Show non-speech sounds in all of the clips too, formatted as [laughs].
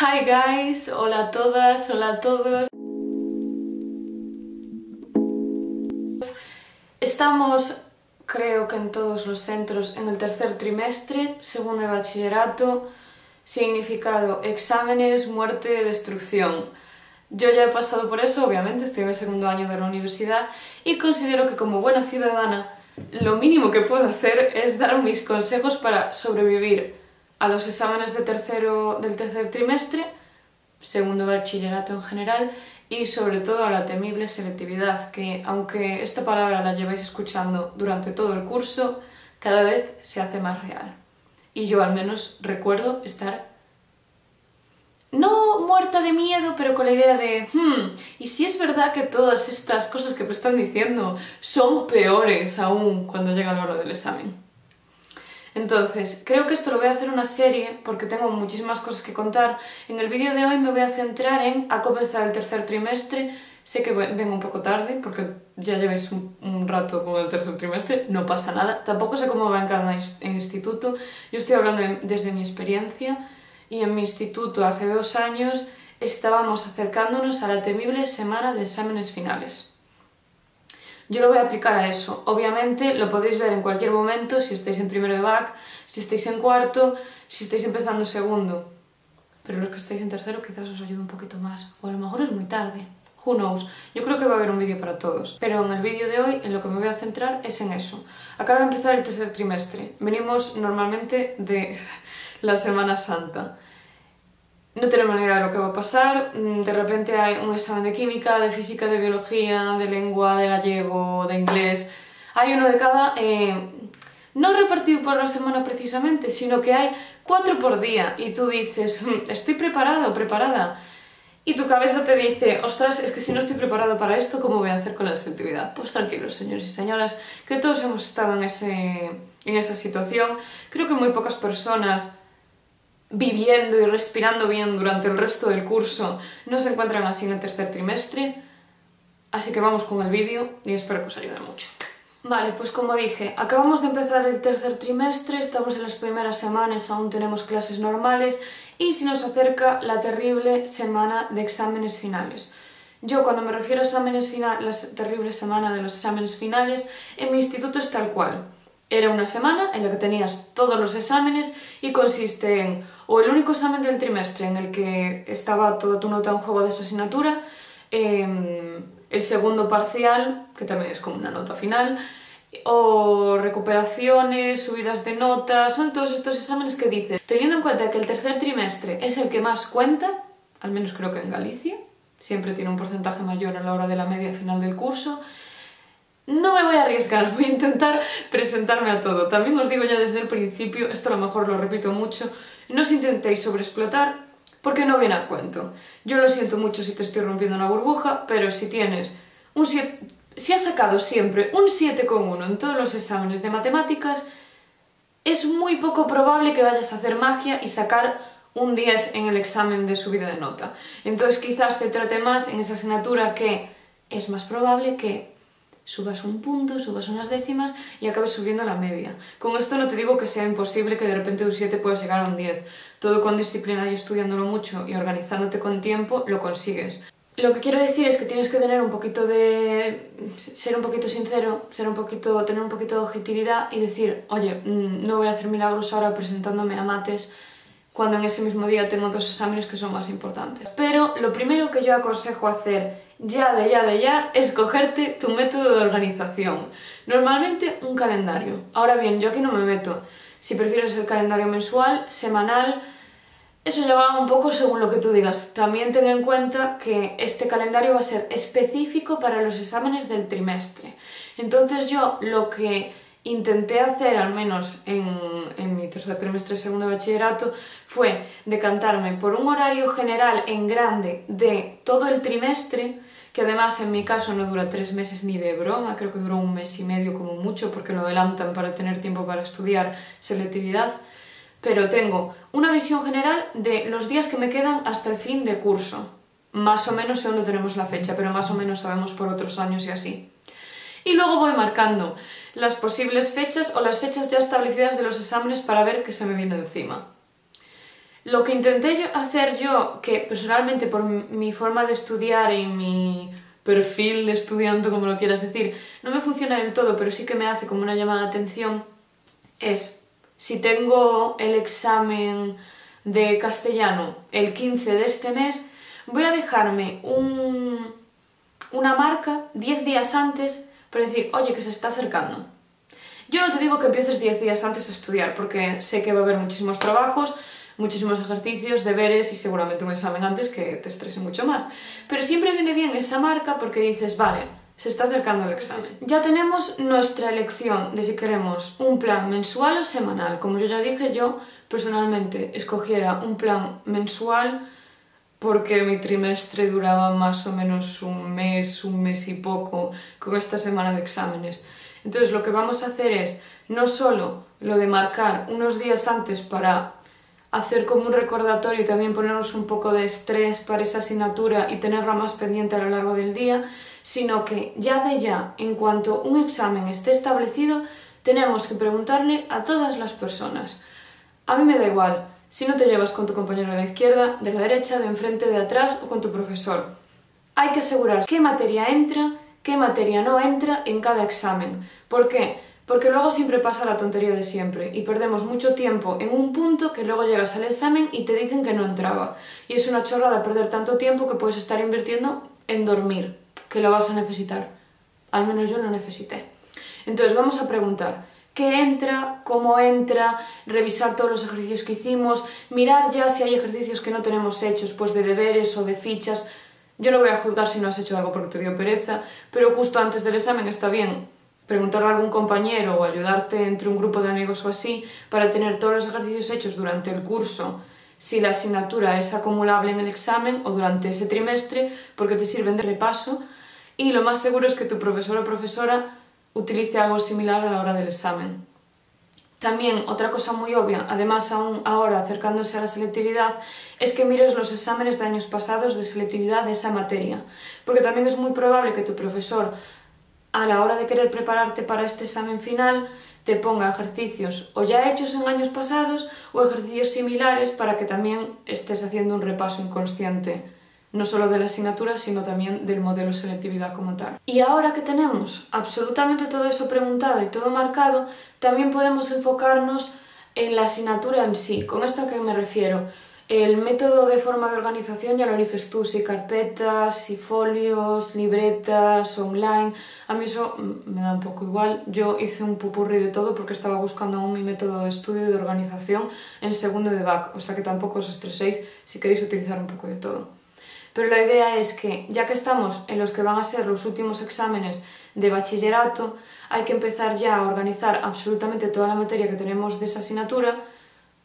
Hi guys, hola a todas, hola a todos. Estamos, creo que en todos los centros, en el tercer trimestre, segundo de bachillerato, significado exámenes, muerte, destrucción. Yo ya he pasado por eso, obviamente, estoy en el segundo año de la universidad y considero que como buena ciudadana lo mínimo que puedo hacer es dar mis consejos para sobrevivir a los exámenes de tercero, del tercer trimestre, segundo bachillerato en general, y sobre todo a la temible selectividad, que aunque esta palabra la lleváis escuchando durante todo el curso, cada vez se hace más real. Y yo al menos recuerdo estar no muerta de miedo, pero con la idea de, hmm, ¿y si es verdad que todas estas cosas que me están diciendo son peores aún cuando llega la hora del examen? Entonces, creo que esto lo voy a hacer una serie porque tengo muchísimas cosas que contar. En el vídeo de hoy me voy a centrar en a comenzar el tercer trimestre. Sé que vengo un poco tarde porque ya lleváis un, rato con el tercer trimestre, no pasa nada. Tampoco sé cómo va en cada instituto. Yo estoy hablando desde mi experiencia y en mi instituto hace dos años estábamos acercándonos a la temible semana de exámenes finales. Yo lo voy a aplicar a eso. Obviamente lo podéis ver en cualquier momento, si estáis en primero de BAC, si estáis en cuarto, si estáis empezando segundo. Pero los que estáis en tercero quizás os ayude un poquito más. O a lo mejor es muy tarde. Who knows? Yo creo que va a haber un vídeo para todos. Pero en el vídeo de hoy, en lo que me voy a centrar es en eso. Acaba de empezar el tercer trimestre. Venimos normalmente de [laughs] la Semana Santa no tenemos ni idea de lo que va a pasar, mm, de repente hay un examen de química, de física, de biología, de lengua, de gallego, de inglés, hay uno de cada, eh, no repartido por la semana precisamente, sino que hay cuatro por día. Y tú dices, mm, estoy preparado, preparada, y tu cabeza te dice, ostras, es que si no estoy preparado para esto, ¿cómo voy a hacer con la selectividad? Pues tranquilos, señores y señoras, que todos hemos estado en, ese, en esa situación. Creo que muy pocas personas viviendo y respirando bien durante el resto del curso no se encuentran así en el tercer trimestre. Así que vamos con el vídeo y espero que os ayude mucho. Vale, pues como dije, acabamos de empezar el tercer trimestre, estamos en las primeras semanas, aún tenemos clases normales y se nos acerca la terrible semana de exámenes finales. Yo cuando me refiero a exámenes finales, la terrible semana de los exámenes finales, en mi instituto es tal cual. Era una semana en la que tenías todos los exámenes y consiste en o el único examen del trimestre en el que estaba toda tu nota en juego de esa asignatura, em, el segundo parcial, que también es como una nota final, o recuperaciones, subidas de notas, son todos estos exámenes que dices. Teniendo en cuenta que el tercer trimestre es el que más cuenta, al menos creo que en Galicia, siempre tiene un porcentaje mayor a la hora de la media final del curso, no me voy a arriesgar, voy a intentar presentarme a todo. También os digo ya desde el principio, esto a lo mejor lo repito mucho, no os intentéis sobreexplotar porque no viene a cuento. Yo lo siento mucho si te estoy rompiendo una burbuja, pero si tienes un 7, si has sacado siempre un 7,1 en todos los exámenes de matemáticas, es muy poco probable que vayas a hacer magia y sacar un 10 en el examen de subida de nota. Entonces quizás te trate más en esa asignatura que es más probable que subas un punto, subas unas décimas y acabes subiendo la media. Con esto no te digo que sea imposible que de repente un 7 puedas llegar a un 10. Todo con disciplina y estudiándolo mucho y organizándote con tiempo lo consigues. Lo que quiero decir es que tienes que tener un poquito de... ser un poquito sincero, ser un poquito, tener un poquito de objetividad y decir, oye, mm, no voy a hacer milagros ahora presentándome a mates cuando en ese mismo día tengo dos exámenes que son más importantes. Pero lo primero que yo aconsejo hacer ya de ya de ya es cogerte tu método de organización. Normalmente un calendario. Ahora bien, yo aquí no me meto. Si prefieres el calendario mensual, semanal, eso ya va un poco según lo que tú digas. También ten en cuenta que este calendario va a ser específico para los exámenes del trimestre. Entonces yo lo que intenté hacer, al menos en, en mi tercer trimestre segundo bachillerato, fue decantarme por un horario general en grande de todo el trimestre, que además en mi caso no dura tres meses ni de broma, creo que duró un mes y medio como mucho porque lo adelantan para tener tiempo para estudiar selectividad, pero tengo una visión general de los días que me quedan hasta el fin de curso. Más o menos aún no tenemos la fecha, pero más o menos sabemos por otros años y así. Y luego voy marcando las posibles fechas o las fechas ya establecidas de los exámenes para ver qué se me viene encima. Lo que intenté hacer yo, que personalmente por mi forma de estudiar y mi perfil de estudiante, como lo quieras decir, no me funciona del todo, pero sí que me hace como una llamada de atención, es si tengo el examen de castellano el 15 de este mes, voy a dejarme un, una marca 10 días antes para decir, oye, que se está acercando. Yo no te digo que empieces 10 días antes a estudiar, porque sé que va a haber muchísimos trabajos, muchísimos ejercicios, deberes y seguramente un examen antes que te estrese mucho más. Pero siempre viene bien esa marca porque dices, vale, se está acercando el examen. Ya tenemos nuestra elección de si queremos un plan mensual o semanal. Como yo ya dije, yo personalmente escogiera un plan mensual porque mi trimestre duraba más o menos un mes, un mes y poco con esta semana de exámenes. Entonces lo que vamos a hacer es no solo lo de marcar unos días antes para hacer como un recordatorio y también ponernos un poco de estrés para esa asignatura y tenerla más pendiente a lo largo del día, sino que ya de ya, en cuanto un examen esté establecido, tenemos que preguntarle a todas las personas. A mí me da igual si no te llevas con tu compañero de la izquierda, de la derecha, de enfrente, de atrás o con tu profesor. Hay que asegurar qué materia entra, qué materia no entra en cada examen. ¿Por qué? Porque luego siempre pasa la tontería de siempre y perdemos mucho tiempo en un punto que luego llegas al examen y te dicen que no entraba. Y es una chorrada perder tanto tiempo que puedes estar invirtiendo en dormir, que lo vas a necesitar. Al menos yo lo necesité. Entonces vamos a preguntar qué entra, cómo entra, revisar todos los ejercicios que hicimos, mirar ya si hay ejercicios que no tenemos hechos, pues de deberes o de fichas. Yo no voy a juzgar si no has hecho algo porque te dio pereza, pero justo antes del examen está bien preguntarle a algún compañero o ayudarte entre un grupo de amigos o así para tener todos los ejercicios hechos durante el curso si la asignatura es acumulable en el examen o durante ese trimestre porque te sirven de repaso y lo más seguro es que tu profesor o profesora utilice algo similar a la hora del examen. También otra cosa muy obvia, además aún ahora acercándose a la selectividad, es que mires los exámenes de años pasados de selectividad de esa materia, porque también es muy probable que tu profesor a la hora de querer prepararte para este examen final te ponga ejercicios o ya hechos en años pasados o ejercicios similares para que también estés haciendo un repaso inconsciente no solo de la asignatura, sino también del modelo selectividad como tal. Y ahora que tenemos absolutamente todo eso preguntado y todo marcado, también podemos enfocarnos en la asignatura en sí. ¿Con esto a qué me refiero? El método de forma de organización ya lo eliges tú, si carpetas, si folios, libretas, online. A mí eso me da un poco igual. Yo hice un pupurri de todo porque estaba buscando aún mi método de estudio de organización en segundo de back, o sea que tampoco os estreséis si queréis utilizar un poco de todo. Pero la idea es que, ya que estamos en los que van a ser los últimos exámenes de bachillerato, hay que empezar ya a organizar absolutamente toda la materia que tenemos de esa asignatura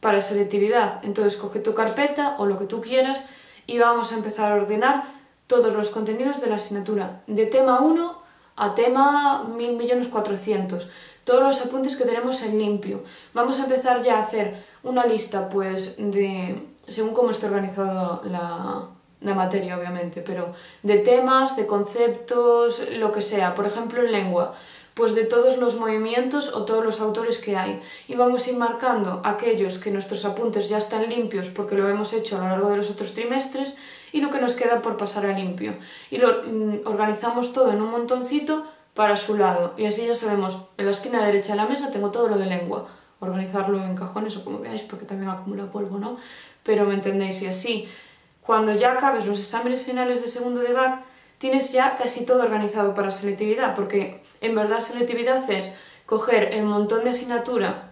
para selectividad. Entonces coge tu carpeta o lo que tú quieras y vamos a empezar a ordenar todos los contenidos de la asignatura, de tema 1 a tema 1000.400.000, todos los apuntes que tenemos en limpio. Vamos a empezar ya a hacer una lista, pues, de, según cómo esté organizado la, la materia, obviamente, pero de temas, de conceptos, lo que sea. Por ejemplo, en lengua, pues de todos los movimientos o todos los autores que hay. Y vamos a ir marcando aquellos que nuestros apuntes ya están limpios porque lo hemos hecho a lo largo de los otros trimestres y lo que nos queda por pasar a limpio. Y lo mm, organizamos todo en un montoncito para su lado. Y así ya sabemos, en la esquina derecha de la mesa tengo todo lo de lengua. Organizarlo en cajones o como veáis porque también acumula polvo, ¿no? Pero me entendéis, y así, cuando ya acabes los exámenes finales de segundo de BAC, tienes ya casi todo organizado para selectividad, porque en verdad selectividad es coger el montón de asignatura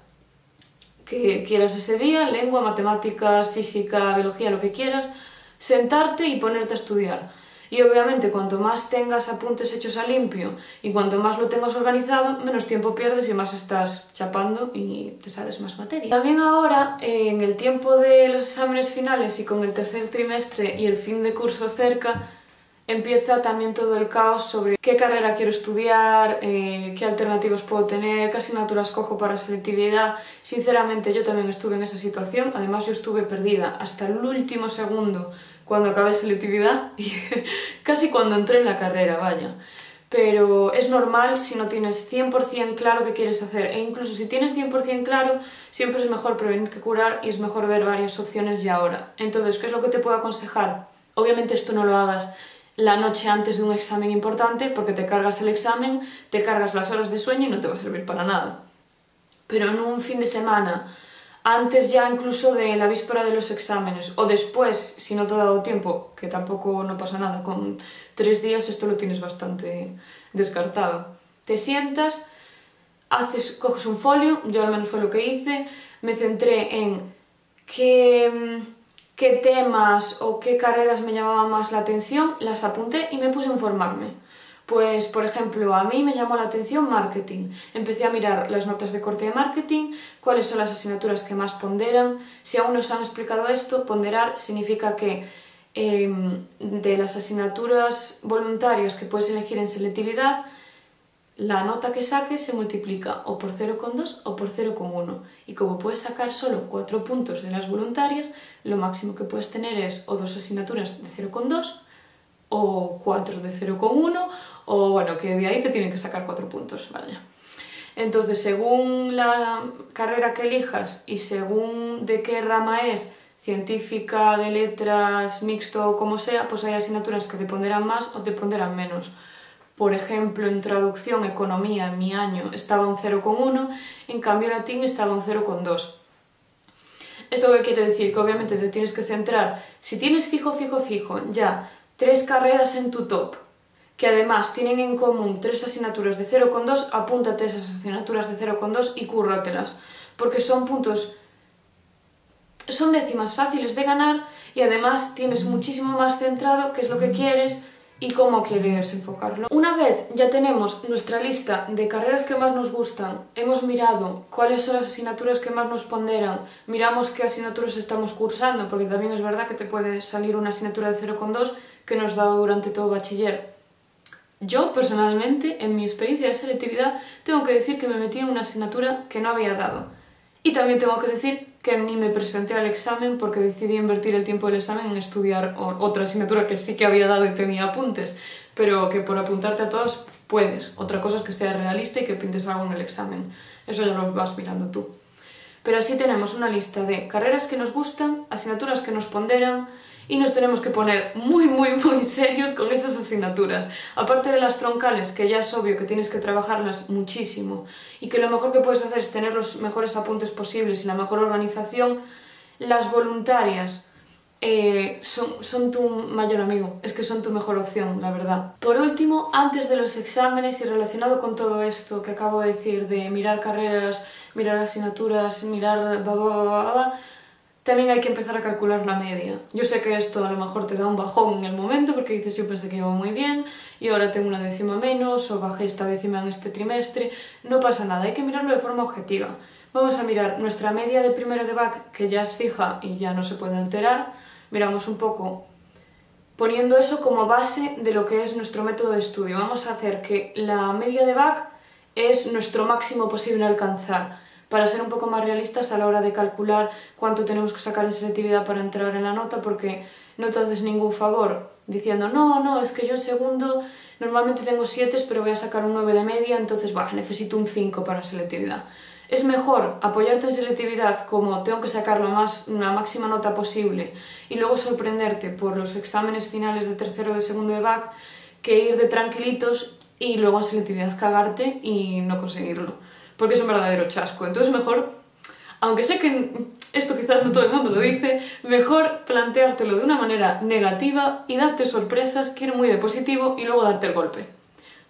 que quieras ese día, lengua, matemáticas, física, biología, lo que quieras, sentarte y ponerte a estudiar. Y obviamente cuanto más tengas apuntes hechos a limpio y cuanto más lo tengas organizado, menos tiempo pierdes y más estás chapando y te sales más materia. También ahora, en el tiempo de los exámenes finales y con el tercer trimestre y el fin de curso cerca, empieza también todo el caos sobre qué carrera quiero estudiar, eh, qué alternativas puedo tener, qué asignaturas cojo para selectividad. Sinceramente yo también estuve en esa situación, además yo estuve perdida hasta el último segundo cuando acabé selectividad [laughs] y casi cuando entré en la carrera, vaya. pero es normal si no tienes 100% claro qué quieres hacer. E incluso si tienes 100% claro, siempre es mejor prevenir que curar y es mejor ver varias opciones ya ahora. Entonces, ¿qué es lo que te puedo aconsejar? Obviamente esto no lo hagas la noche antes de un examen importante porque te cargas el examen, te cargas las horas de sueño y no te va a servir para nada. Pero en un fin de semana, antes ya incluso de la víspera de los exámenes o después, si no te ha dado tiempo, que tampoco no pasa nada, con tres días esto lo tienes bastante descartado. Te sientas, haces, coges un folio, yo al menos fue lo que hice, me centré en qué qué temas o qué carreras me llamaban más la atención, las apunté y me puse a informarme. Pues, por ejemplo, a mí me llamó la atención marketing. Empecé a mirar las notas de corte de marketing, cuáles son las asignaturas que más ponderan. Si aún no os han explicado esto, ponderar significa que em, de las asignaturas voluntarias que puedes elegir en selectividad, la nota que saques se multiplica o por 0,2 o por 0,1 y como puedes sacar solo 4 puntos de las voluntarias, lo máximo que puedes tener es o dos asignaturas de 0,2 o 4 de 0,1 o bueno, que de ahí te tienen que sacar 4 puntos, vaya. Entonces, según la carrera que elijas y según de qué rama es, científica, de letras, mixto o como sea, pues hay asignaturas que te ponderan más o te ponderan menos. Por ejemplo, en traducción, economía, en mi año estaba un 0,1, en cambio latín estaba un 0,2. ¿Esto qué quiere decir? Que obviamente te tienes que centrar, si tienes fijo, fijo, fijo, ya tres carreras en tu top, que además tienen en común tres asignaturas de 0,2, apúntate esas asignaturas de 0,2 y cúrratelas, porque son puntos, son décimas fáciles de ganar y además tienes muchísimo más centrado qué es lo que quieres, y cómo quieres enfocarlo. Una vez ya tenemos nuestra lista de carreras que más nos gustan, hemos mirado cuáles son las asignaturas que más nos ponderan, miramos qué asignaturas estamos cursando, porque también es verdad que te puede salir una asignatura de 0,2 que nos da durante todo bachiller. Yo, personalmente, en mi experiencia de selectividad, tengo que decir que me metí en una asignatura que no había dado. Y también tengo que decir que ni me presenté al examen porque decidí invertir el tiempo del examen en estudiar otra asignatura que sí que había dado y tenía apuntes, pero que por apuntarte a todas puedes. Otra cosa es que sea realista y que pintes algo en el examen. Eso ya lo vas mirando tú. Pero así tenemos una lista de carreras que nos gustan, asignaturas que nos ponderan, y nos tenemos que poner muy, muy, muy serios con esas asignaturas. Aparte de las troncales, que ya es obvio que tienes que trabajarlas muchísimo y que lo mejor que puedes hacer es tener los mejores apuntes posibles y la mejor organización, las voluntarias eh, son, son tu mayor amigo, es que son tu mejor opción, la verdad. Por último, antes de los exámenes y relacionado con todo esto que acabo de decir, de mirar carreras, mirar asignaturas, mirar... también hay que empezar a calcular la media. Yo sé que esto a lo mejor te da un bajón en el momento porque dices yo pensé que iba muy bien y ahora tengo una décima menos o bajé esta décima en este trimestre. No pasa nada, hay que mirarlo de forma objetiva. Vamos a mirar nuestra media de primero de BAC que ya es fija y ya no se puede alterar. Miramos un poco poniendo eso como base de lo que es nuestro método de estudio. Vamos a hacer que la media de BAC es nuestro máximo posible alcanzar para ser un poco más realistas a la hora de calcular cuánto tenemos que sacar en selectividad para entrar en la nota, porque no te haces ningún favor diciendo, no, no, es que yo en segundo normalmente tengo 7, pero voy a sacar un 9 de media, entonces bah, necesito un 5 para selectividad. Es mejor apoyarte en selectividad como tengo que sacar la, más, la máxima nota posible y luego sorprenderte por los exámenes finales de tercero o de segundo de BAC que ir de tranquilitos y luego en selectividad cagarte y no conseguirlo porque es un verdadero chasco. Entonces mejor, aunque sé que esto quizás no todo el mundo lo dice, mejor planteártelo de una manera negativa y darte sorpresas, que ir muy de positivo y luego darte el golpe.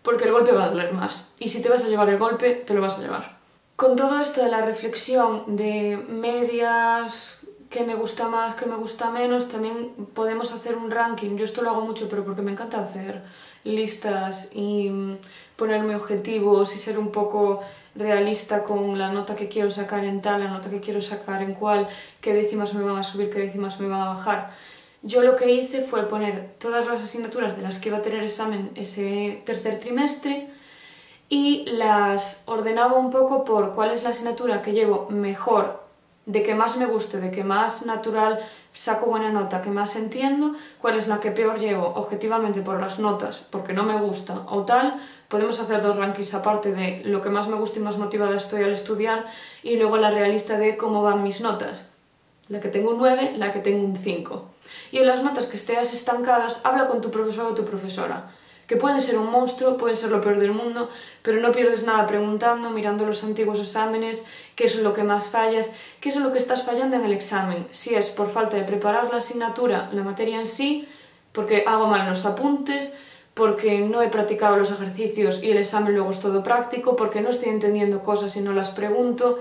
Porque el golpe va a doler más. Y si te vas a llevar el golpe, te lo vas a llevar. Con todo esto de la reflexión de medias, que me gusta más, que me gusta menos, también podemos hacer un ranking. Yo esto lo hago mucho, pero porque me encanta hacer listas y ponerme objetivos y ser un poco realista con la nota que quiero sacar en tal, la nota que quiero sacar en cuál, qué décimas me van a subir, qué décimas me van a bajar. Yo lo que hice fue poner todas las asignaturas de las que iba a tener examen ese tercer trimestre y las ordenaba un poco por cuál es la asignatura que llevo mejor, de que más me guste, de que más natural saco buena nota, que más entiendo, cuál es la que peor llevo objetivamente por las notas, porque no me gusta o tal, podemos hacer dos rankings aparte de lo que más me gusta y más motivada estoy al estudiar y luego la realista de cómo van mis notas. La que tengo un 9, la que tengo un 5. Y en las notas que estés estancadas, habla con tu profesor o tu profesora que pueden ser un monstruo, pueden ser lo peor del mundo, pero no pierdes nada preguntando, mirando los antiguos exámenes, qué es lo que más fallas, qué es lo que estás fallando en el examen, si es por falta de preparar la asignatura, la materia en sí, porque hago mal los apuntes, porque no he practicado los ejercicios y el examen luego es todo práctico, porque no estoy entendiendo cosas y no las pregunto.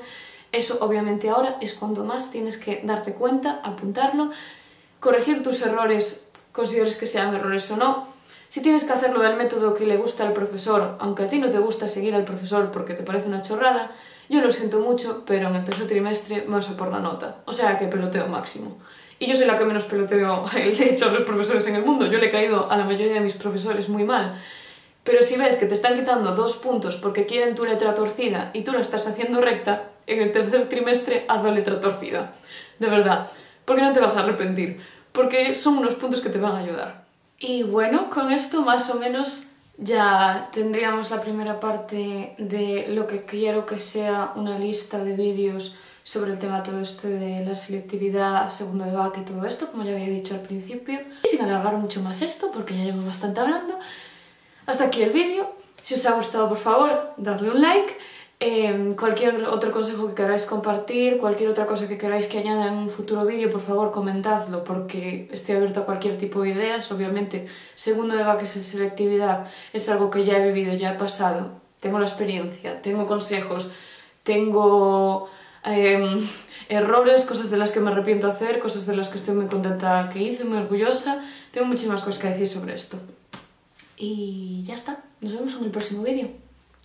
Eso obviamente ahora es cuando más tienes que darte cuenta, apuntarlo, corregir tus errores, consideres que sean errores o no, si tienes que hacerlo del método que le gusta al profesor, aunque a ti no te gusta seguir al profesor porque te parece una chorrada, yo lo siento mucho, pero en el tercer trimestre vas a por la nota. O sea que peloteo máximo. Y yo soy la que menos peloteo [laughs] he hecho a los profesores en el mundo. Yo le he caído a la mayoría de mis profesores muy mal. Pero si ves que te están quitando dos puntos porque quieren tu letra torcida y tú la estás haciendo recta, en el tercer trimestre haz la letra torcida. De verdad. Porque no te vas a arrepentir. Porque son unos puntos que te van a ayudar. Y bueno, con esto más o menos ya tendríamos la primera parte de lo que quiero que sea una lista de vídeos sobre el tema todo esto de la selectividad, segundo de BAC y todo esto, como ya había dicho al principio. Y sin alargar mucho más esto, porque ya llevo bastante hablando, hasta aquí el vídeo. Si os ha gustado, por favor, dadle un like. Em, cualquier otro consejo que queráis compartir, cualquier otra cosa que queráis que añada en un futuro vídeo, por favor comentadlo porque estoy abierta a cualquier tipo de ideas. Obviamente, segundo de vaques en selectividad es algo que ya he vivido, ya he pasado. Tengo la experiencia, tengo consejos, tengo em, errores, cosas de las que me arrepiento hacer, cosas de las que estoy muy contenta que hice, muy orgullosa. Tengo muchísimas cosas que decir sobre esto. Y ya está. Nos vemos en el próximo vídeo.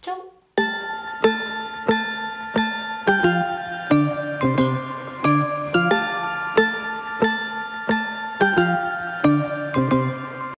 Chao.